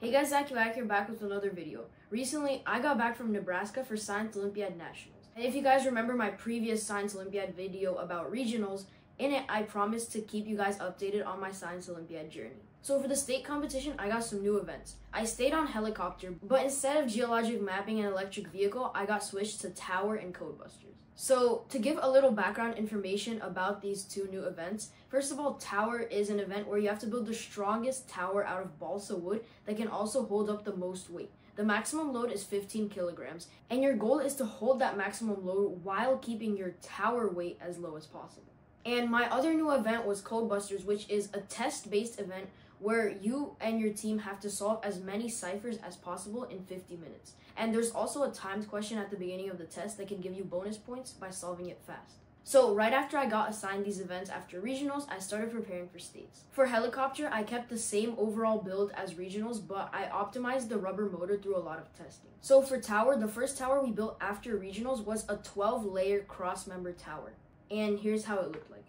Hey guys, Zach Wack here back with another video. Recently, I got back from Nebraska for Science Olympiad Nationals. And if you guys remember my previous Science Olympiad video about regionals, in it I promised to keep you guys updated on my Science Olympiad journey. So for the state competition, I got some new events. I stayed on helicopter, but instead of geologic mapping and electric vehicle, I got switched to tower and codebusters. So, to give a little background information about these two new events, first of all, Tower is an event where you have to build the strongest tower out of balsa wood that can also hold up the most weight. The maximum load is 15 kilograms, and your goal is to hold that maximum load while keeping your tower weight as low as possible. And my other new event was Codebusters, which is a test based event where you and your team have to solve as many ciphers as possible in 50 minutes. And there's also a timed question at the beginning of the test that can give you bonus points by solving it fast. So, right after I got assigned these events after regionals, I started preparing for states. For helicopter, I kept the same overall build as regionals, but I optimized the rubber motor through a lot of testing. So, for tower, the first tower we built after regionals was a 12 layer cross member tower. And here's how it looked like.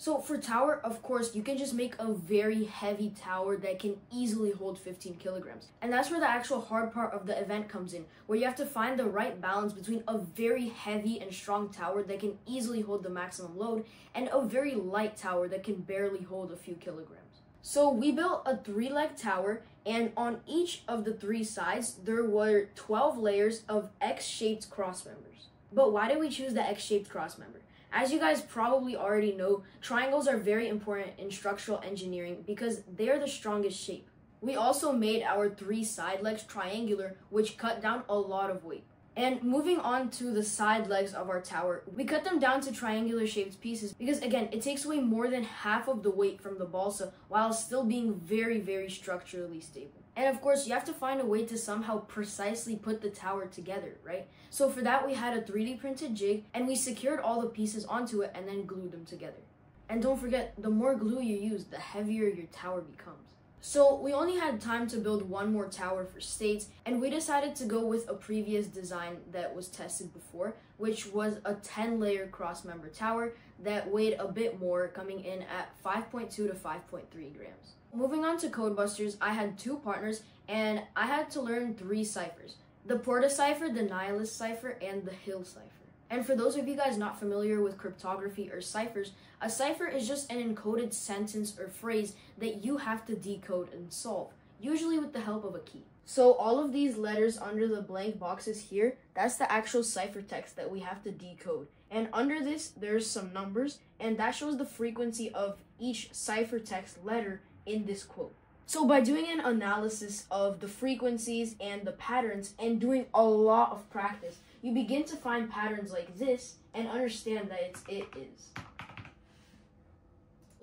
So for tower, of course, you can just make a very heavy tower that can easily hold 15 kilograms. And that's where the actual hard part of the event comes in, where you have to find the right balance between a very heavy and strong tower that can easily hold the maximum load and a very light tower that can barely hold a few kilograms. So we built a three-leg tower and on each of the three sides, there were 12 layers of X-shaped cross members. But why did we choose the X-shaped cross member? As you guys probably already know, triangles are very important in structural engineering because they're the strongest shape. We also made our three side legs triangular, which cut down a lot of weight. And moving on to the side legs of our tower, we cut them down to triangular shaped pieces because again, it takes away more than half of the weight from the balsa while still being very, very structurally stable. And of course, you have to find a way to somehow precisely put the tower together, right? So for that, we had a 3D printed jig and we secured all the pieces onto it and then glued them together. And don't forget, the more glue you use, the heavier your tower becomes. So we only had time to build one more tower for states, and we decided to go with a previous design that was tested before, which was a 10 layer cross member tower that weighed a bit more, coming in at 5.2 to 5.3 grams. Moving on to Codebusters, I had two partners and I had to learn three ciphers. The Porta cipher, the Nihilist cipher, and the Hill cipher. And for those of you guys not familiar with cryptography or ciphers, a cipher is just an encoded sentence or phrase that you have to decode and solve, usually with the help of a key. So all of these letters under the blank boxes here, that's the actual ciphertext that we have to decode. And under this, there's some numbers, and that shows the frequency of each ciphertext letter in this quote. So by doing an analysis of the frequencies and the patterns and doing a lot of practice, you begin to find patterns like this and understand that it's, it is.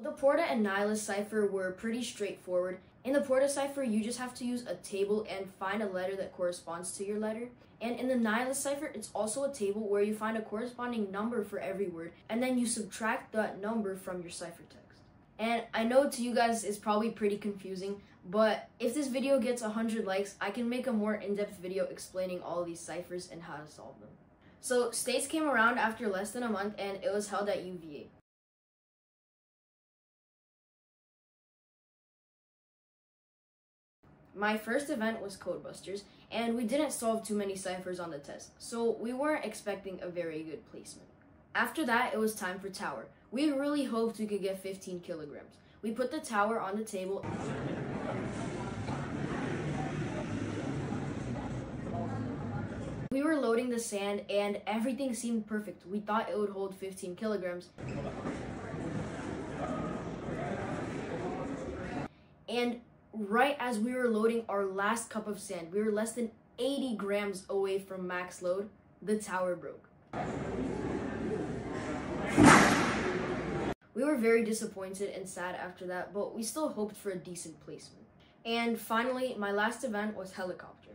The Porta and Nihilist cipher were pretty straightforward. In the Porta cipher, you just have to use a table and find a letter that corresponds to your letter. And in the Nihilist cipher, it's also a table where you find a corresponding number for every word, and then you subtract that number from your ciphertext. And I know to you guys it's probably pretty confusing, but if this video gets 100 likes, I can make a more in-depth video explaining all these ciphers and how to solve them. So states came around after less than a month and it was held at UVA. My first event was Codebusters, and we didn't solve too many ciphers on the test, so we weren't expecting a very good placement. After that, it was time for Tower. We really hoped we could get 15 kilograms. We put the tower on the table. We were loading the sand and everything seemed perfect. We thought it would hold 15 kilograms. And right as we were loading our last cup of sand, we were less than 80 grams away from max load, the tower broke. We were very disappointed and sad after that, but we still hoped for a decent placement. And finally, my last event was helicopter.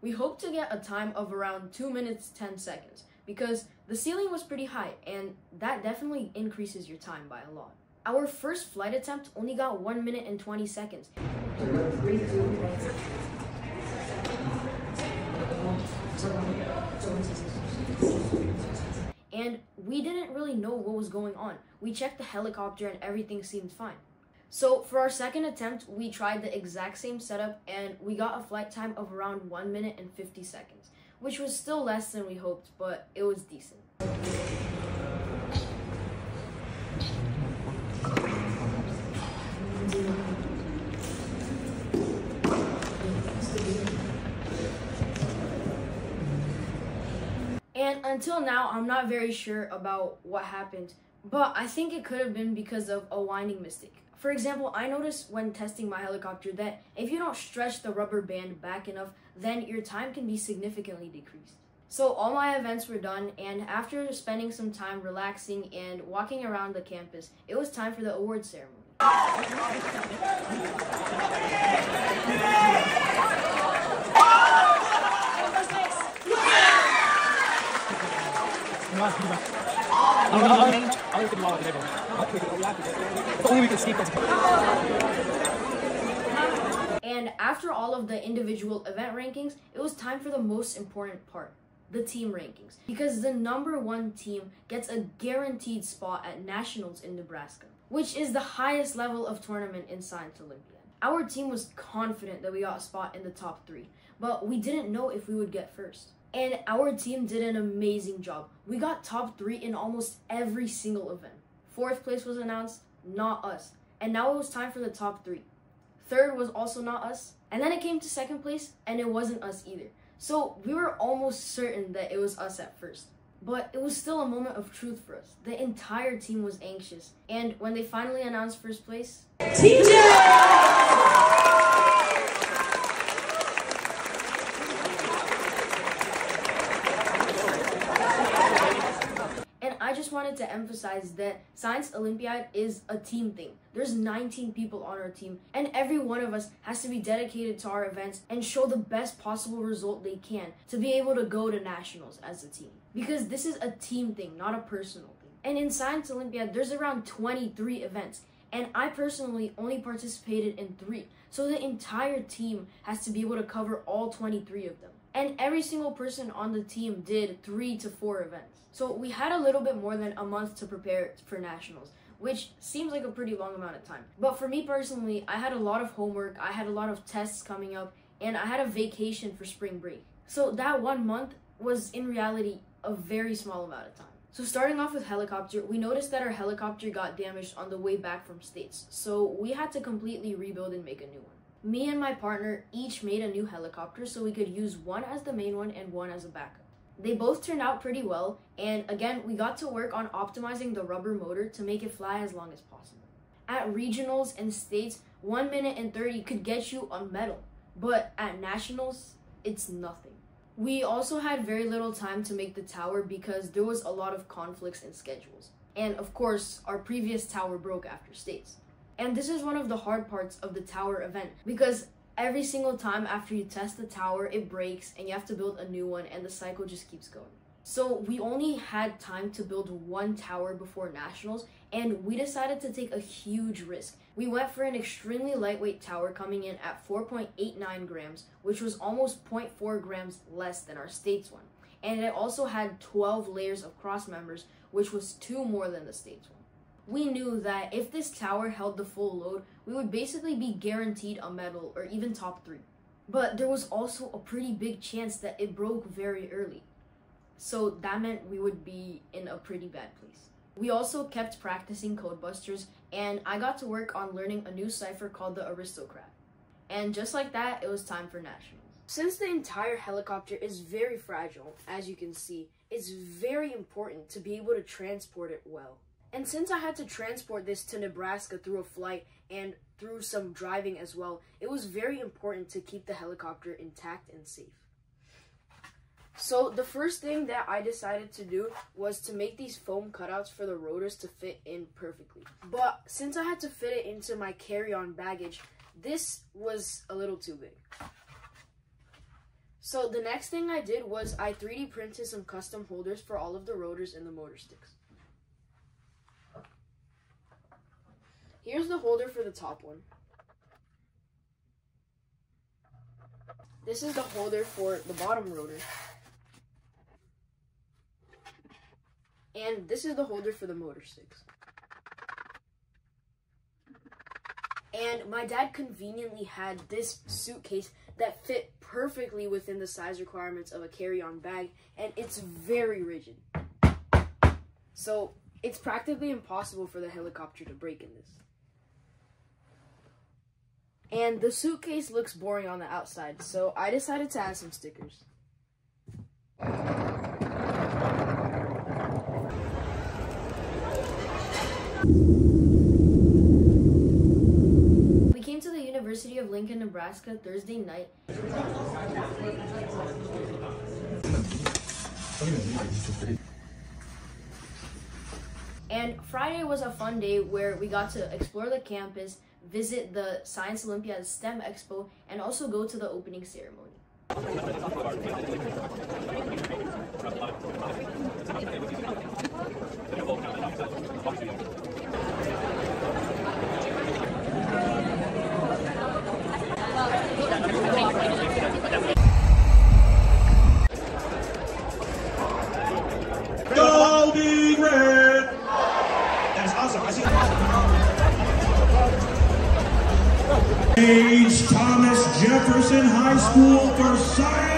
We hoped to get a time of around 2 minutes 10 seconds because the ceiling was pretty high and that definitely increases your time by a lot. Our first flight attempt only got 1 minute and 20 seconds we didn't really know what was going on. We checked the helicopter and everything seemed fine. So for our second attempt, we tried the exact same setup and we got a flight time of around 1 minute and 50 seconds, which was still less than we hoped, but it was decent. And until now, I'm not very sure about what happened, but I think it could have been because of a winding mistake. For example, I noticed when testing my helicopter that if you don't stretch the rubber band back enough, then your time can be significantly decreased. So all my events were done, and after spending some time relaxing and walking around the campus, it was time for the award ceremony. And after all of the individual event rankings, it was time for the most important part the team rankings. Because the number one team gets a guaranteed spot at Nationals in Nebraska, which is the highest level of tournament in Science Olympiad. Our team was confident that we got a spot in the top three, but we didn't know if we would get first. And our team did an amazing job. We got top three in almost every single event. Fourth place was announced, not us. And now it was time for the top three. Third was also not us. And then it came to second place, and it wasn't us either. So we were almost certain that it was us at first. But it was still a moment of truth for us. The entire team was anxious. And when they finally announced first place, TJ! Wanted to emphasize that Science Olympiad is a team thing. There's 19 people on our team, and every one of us has to be dedicated to our events and show the best possible result they can to be able to go to nationals as a team. Because this is a team thing, not a personal thing. And in Science Olympiad, there's around 23 events, and I personally only participated in three. So the entire team has to be able to cover all 23 of them. And every single person on the team did three to four events. So we had a little bit more than a month to prepare for nationals, which seems like a pretty long amount of time. But for me personally, I had a lot of homework, I had a lot of tests coming up, and I had a vacation for spring break. So that one month was in reality a very small amount of time. So starting off with helicopter, we noticed that our helicopter got damaged on the way back from States. So we had to completely rebuild and make a new one. Me and my partner each made a new helicopter so we could use one as the main one and one as a backup. They both turned out pretty well, and again, we got to work on optimizing the rubber motor to make it fly as long as possible. At regionals and states, 1 minute and 30 could get you a medal, but at nationals, it's nothing. We also had very little time to make the tower because there was a lot of conflicts in schedules. And of course, our previous tower broke after states. And this is one of the hard parts of the tower event because every single time after you test the tower, it breaks and you have to build a new one and the cycle just keeps going. So we only had time to build one tower before nationals and we decided to take a huge risk. We went for an extremely lightweight tower coming in at 4.89 grams, which was almost 0.4 grams less than our states one. And it also had 12 layers of cross members, which was two more than the states one we knew that if this tower held the full load, we would basically be guaranteed a medal or even top three. But there was also a pretty big chance that it broke very early. So that meant we would be in a pretty bad place. We also kept practicing Codebusters, and I got to work on learning a new cipher called the Aristocrat. And just like that, it was time for nationals. Since the entire helicopter is very fragile, as you can see, it's very important to be able to transport it well. And since I had to transport this to Nebraska through a flight and through some driving as well, it was very important to keep the helicopter intact and safe. So the first thing that I decided to do was to make these foam cutouts for the rotors to fit in perfectly. But since I had to fit it into my carry-on baggage, this was a little too big. So the next thing I did was I 3D printed some custom holders for all of the rotors and the motor sticks. Here's the holder for the top one. This is the holder for the bottom rotor. And this is the holder for the motor sticks. And my dad conveniently had this suitcase that fit perfectly within the size requirements of a carry-on bag, and it's very rigid. So it's practically impossible for the helicopter to break in this. And the suitcase looks boring on the outside, so I decided to add some stickers. We came to the University of Lincoln, Nebraska Thursday night. And Friday was a fun day where we got to explore the campus, visit the Science Olympiad STEM Expo, and also go to the opening ceremony. Page Thomas Jefferson High School for Science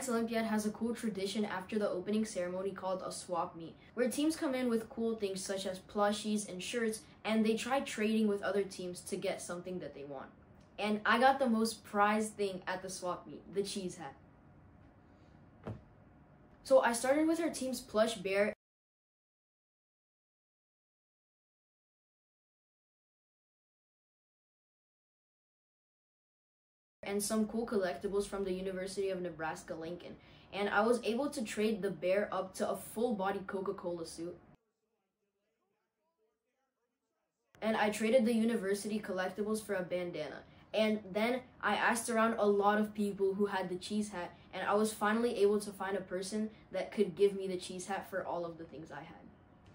Science Olympiad has a cool tradition after the opening ceremony called a swap meet, where teams come in with cool things such as plushies and shirts, and they try trading with other teams to get something that they want. And I got the most prized thing at the swap meet, the cheese hat. So I started with our team's plush bear and some cool collectibles from the University of Nebraska Lincoln. And I was able to trade the bear up to a full body Coca Cola suit. And I traded the university collectibles for a bandana. And then I asked around a lot of people who had the cheese hat, and I was finally able to find a person that could give me the cheese hat for all of the things I had.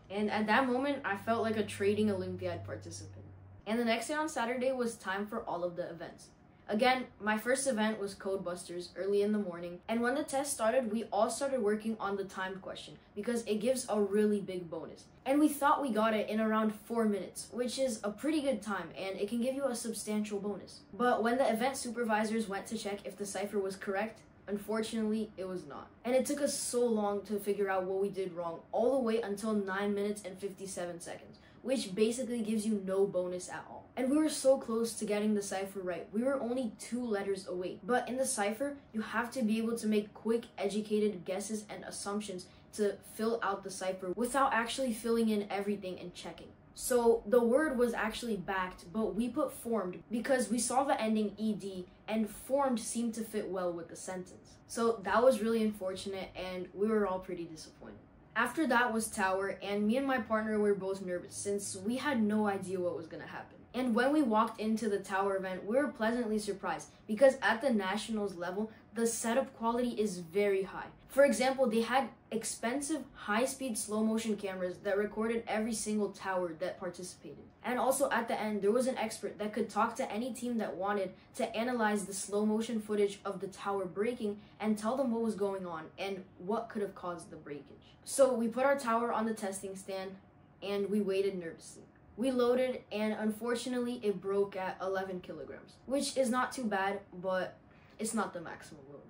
And at that moment, I felt like a trading Olympiad participant. And the next day on Saturday was time for all of the events. Again, my first event was Codebusters early in the morning, and when the test started, we all started working on the timed question because it gives a really big bonus. And we thought we got it in around 4 minutes, which is a pretty good time and it can give you a substantial bonus. But when the event supervisors went to check if the cipher was correct, Unfortunately, it was not. And it took us so long to figure out what we did wrong, all the way until 9 minutes and 57 seconds, which basically gives you no bonus at all. And we were so close to getting the cipher right. We were only two letters away. But in the cipher, you have to be able to make quick, educated guesses and assumptions to fill out the cipher without actually filling in everything and checking. So the word was actually backed, but we put formed because we saw the ending ed and formed seemed to fit well with the sentence. So that was really unfortunate and we were all pretty disappointed. After that was Tower, and me and my partner were both nervous since we had no idea what was gonna happen. And when we walked into the Tower event, we were pleasantly surprised because at the Nationals level, the setup quality is very high. For example, they had expensive high speed slow motion cameras that recorded every single tower that participated. And also at the end, there was an expert that could talk to any team that wanted to analyze the slow motion footage of the tower breaking and tell them what was going on and what could have caused the breakage. So we put our tower on the testing stand and we waited nervously. We loaded and unfortunately it broke at 11 kilograms, which is not too bad, but it's not the maximum load.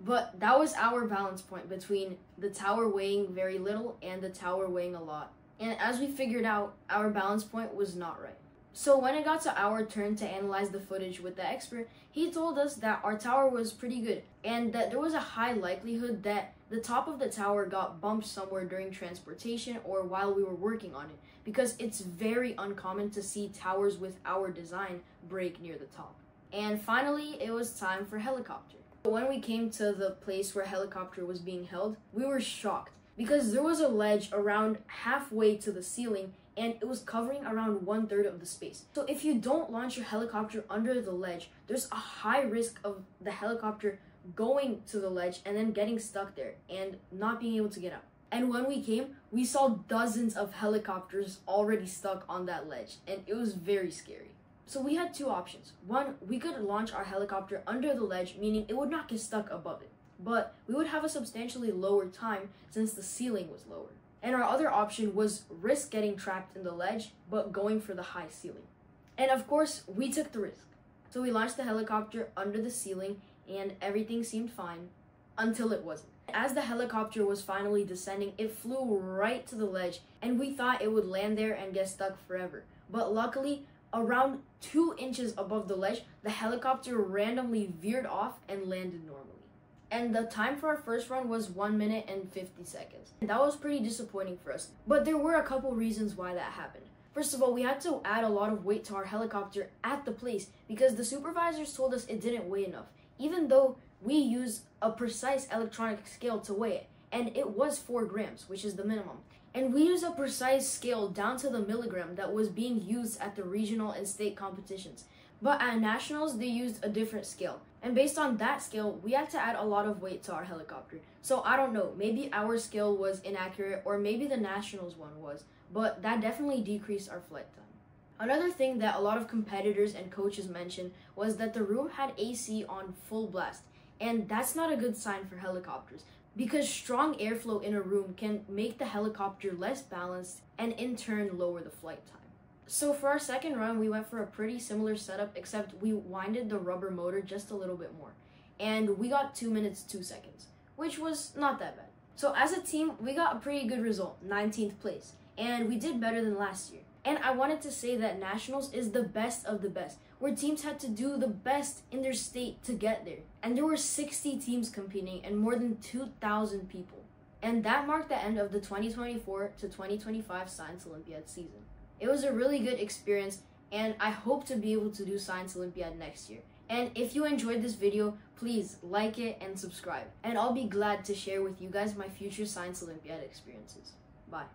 But that was our balance point between the tower weighing very little and the tower weighing a lot. And as we figured out, our balance point was not right. So when it got to our turn to analyze the footage with the expert, he told us that our tower was pretty good and that there was a high likelihood that the top of the tower got bumped somewhere during transportation or while we were working on it because it's very uncommon to see towers with our design break near the top. And finally, it was time for helicopter. When we came to the place where helicopter was being held, we were shocked because there was a ledge around halfway to the ceiling and it was covering around one third of the space. So if you don't launch your helicopter under the ledge, there's a high risk of the helicopter going to the ledge and then getting stuck there and not being able to get out. And when we came, we saw dozens of helicopters already stuck on that ledge, and it was very scary. So we had two options. One, we could launch our helicopter under the ledge, meaning it would not get stuck above it. But we would have a substantially lower time since the ceiling was lower. And our other option was risk getting trapped in the ledge, but going for the high ceiling. And of course, we took the risk. So we launched the helicopter under the ceiling, and everything seemed fine until it wasn't. As the helicopter was finally descending, it flew right to the ledge, and we thought it would land there and get stuck forever. But luckily, around two inches above the ledge, the helicopter randomly veered off and landed normally. And the time for our first run was 1 minute and 50 seconds. And that was pretty disappointing for us. But there were a couple reasons why that happened. First of all, we had to add a lot of weight to our helicopter at the place because the supervisors told us it didn't weigh enough, even though we used a precise electronic scale to weigh it, and it was 4 grams, which is the minimum. And we used a precise scale down to the milligram that was being used at the regional and state competitions. But at nationals, they used a different scale. And based on that scale, we had to add a lot of weight to our helicopter. So I don't know, maybe our scale was inaccurate or maybe the nationals one was, but that definitely decreased our flight time. Another thing that a lot of competitors and coaches mentioned was that the room had AC on full blast, and that's not a good sign for helicopters because strong airflow in a room can make the helicopter less balanced and in turn lower the flight time. So for our second run, we went for a pretty similar setup except we winded the rubber motor just a little bit more. And we got 2 minutes 2 seconds, which was not that bad. So as a team, we got a pretty good result, 19th place, and we did better than last year. And I wanted to say that Nationals is the best of the best, where teams had to do the best in their state to get there. And there were 60 teams competing and more than 2,000 people. And that marked the end of the 2024 to 2025 Science Olympiad season. It was a really good experience, and I hope to be able to do Science Olympiad next year. And if you enjoyed this video, please like it and subscribe. And I'll be glad to share with you guys my future Science Olympiad experiences. Bye.